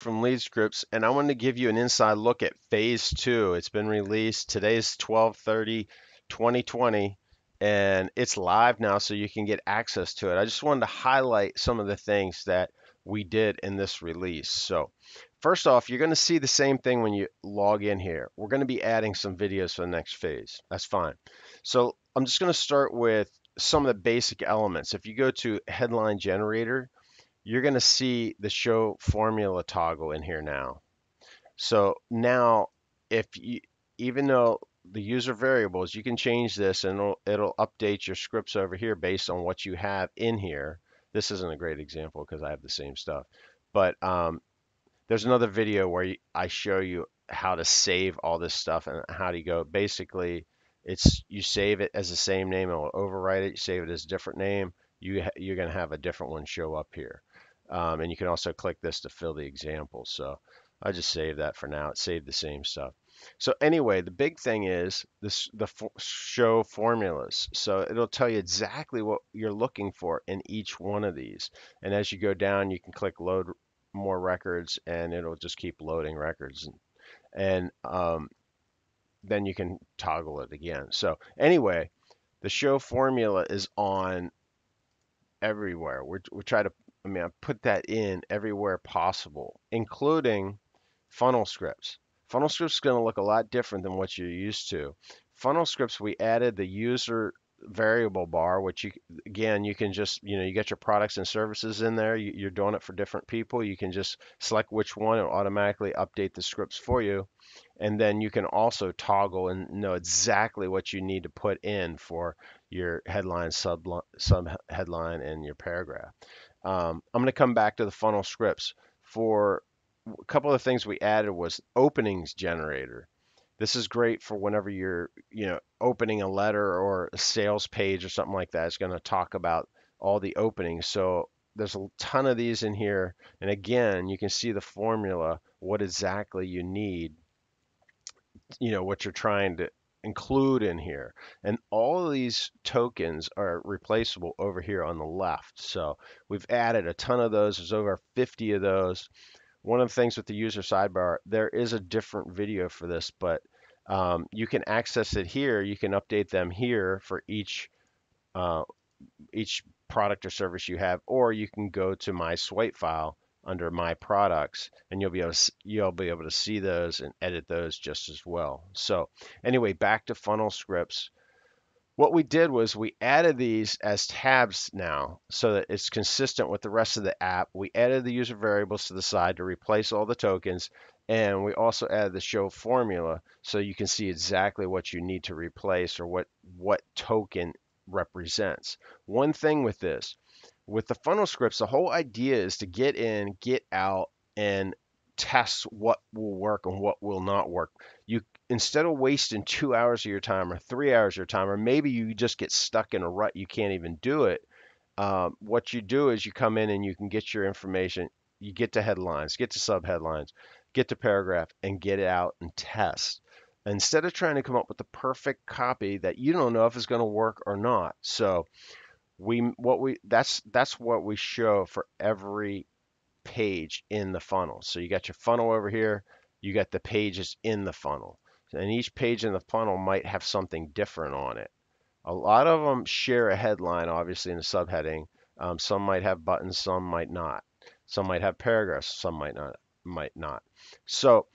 from Lead Scripts, and I wanted to give you an inside look at Phase 2. It's been released. Today's 1230 2020 and it's live now so you can get access to it. I just wanted to highlight some of the things that we did in this release. So first off, you're going to see the same thing when you log in here. We're going to be adding some videos for the next phase. That's fine. So I'm just going to start with some of the basic elements. If you go to headline generator, you're going to see the show formula toggle in here now. So now if you, even though the user variables, you can change this and it'll, it'll update your scripts over here based on what you have in here. This isn't a great example because I have the same stuff, but um, there's another video where I show you how to save all this stuff and how to go. Basically, it's you save it as the same name, it'll overwrite it. You save it as a different name, you you're going to have a different one show up here. Um, and you can also click this to fill the example. So I just save that for now. It saved the same stuff. So anyway, the big thing is this the show formulas. So it'll tell you exactly what you're looking for in each one of these. And as you go down, you can click load more records and it'll just keep loading records. And, um, then you can toggle it again. So anyway, the show formula is on everywhere. We're, we try to, I mean, I put that in everywhere possible, including funnel scripts. Funnel scripts is going to look a lot different than what you're used to. Funnel scripts, we added the user variable bar, which you again you can just you know you get your products and services in there. You, are doing it for different people. You can just select which one. It'll automatically update the scripts for you, and then you can also toggle and know exactly what you need to put in for your headline, sub sub headline, and your paragraph. Um, I'm going to come back to the funnel scripts for a couple of things we added was openings generator. This is great for whenever you're, you know, opening a letter or a sales page or something like that. It's going to talk about all the openings. So there's a ton of these in here. And again, you can see the formula, what exactly you need, you know, what you're trying to include in here. And all of these tokens are replaceable over here on the left. So we've added a ton of those. There's over 50 of those one of the things with the user sidebar, there is a different video for this, but um, you can access it here. You can update them here for each uh, each product or service you have, or you can go to my swipe file under my products and you'll be able to, you'll be able to see those and edit those just as well. So anyway, back to funnel scripts. What we did was we added these as tabs now so that it's consistent with the rest of the app. We added the user variables to the side to replace all the tokens. And we also added the show formula so you can see exactly what you need to replace or what, what token represents. One thing with this, with the funnel scripts, the whole idea is to get in, get out, and test what will work and what will not work. You instead of wasting two hours of your time or three hours of your time, or maybe you just get stuck in a rut, you can't even do it. Um, what you do is you come in and you can get your information, you get to headlines, get to sub headlines, get to paragraph, and get it out and test. Instead of trying to come up with the perfect copy that you don't know if it's going to work or not. So we what we that's that's what we show for every page in the funnel. So you got your funnel over here, you got the pages in the funnel. And each page in the funnel might have something different on it. A lot of them share a headline, obviously, in a subheading. Um, some might have buttons, some might not. Some might have paragraphs, some might not. Might not. So,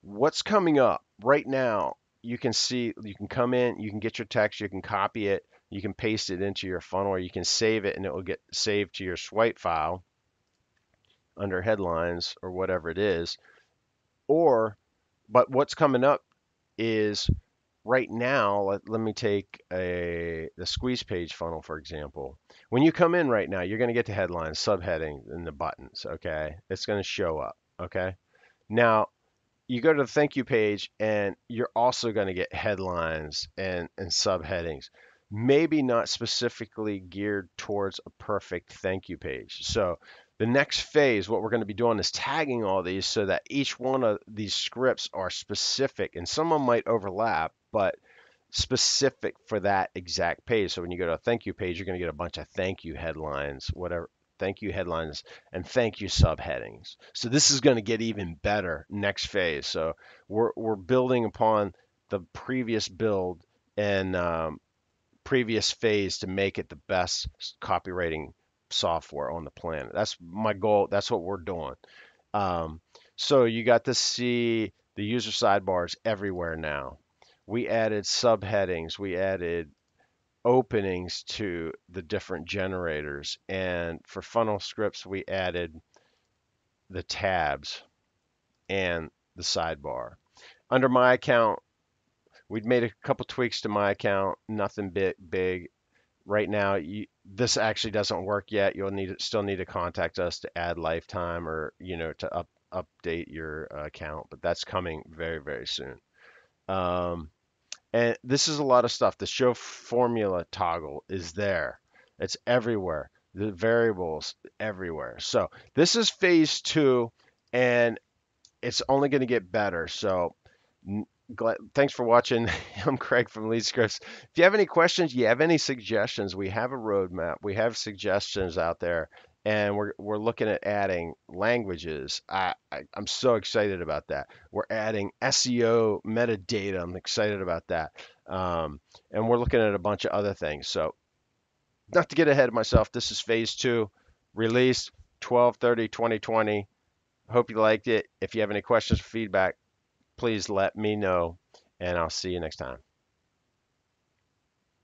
what's coming up right now? You can see, you can come in, you can get your text, you can copy it, you can paste it into your funnel, or you can save it, and it will get saved to your swipe file under headlines or whatever it is. Or, but what's coming up is right now, let, let me take a the squeeze page funnel, for example. When you come in right now, you're going to get the headlines, subheading, and the buttons, okay? It's going to show up, okay? Now, you go to the thank you page and you're also going to get headlines and, and subheadings maybe not specifically geared towards a perfect thank you page so the next phase, what we're going to be doing is tagging all these so that each one of these scripts are specific, and some of them might overlap, but specific for that exact page. So when you go to a thank you page, you're going to get a bunch of thank you headlines, whatever thank you headlines, and thank you subheadings. So this is going to get even better next phase. So we're we're building upon the previous build and um, previous phase to make it the best copywriting software on the planet. That's my goal. That's what we're doing. Um, so you got to see the user sidebars everywhere now. We added subheadings. We added openings to the different generators. And for funnel scripts, we added the tabs and the sidebar. Under my account, we'd made a couple tweaks to my account, nothing big. big. Right now, you, this actually doesn't work yet. You'll need still need to contact us to add lifetime or you know to up, update your account, but that's coming very very soon. Um, and this is a lot of stuff. The show formula toggle is there. It's everywhere. The variables everywhere. So this is phase two, and it's only going to get better. So glad, thanks for watching. I'm Craig from Lead Scripts. If you have any questions, you have any suggestions, we have a roadmap. We have suggestions out there, and we're we're looking at adding languages. I, I am so excited about that. We're adding SEO metadata. I'm excited about that, um, and we're looking at a bunch of other things. So, not to get ahead of myself, this is phase two, release 12/30 2020. Hope you liked it. If you have any questions or feedback, please let me know, and I'll see you next time.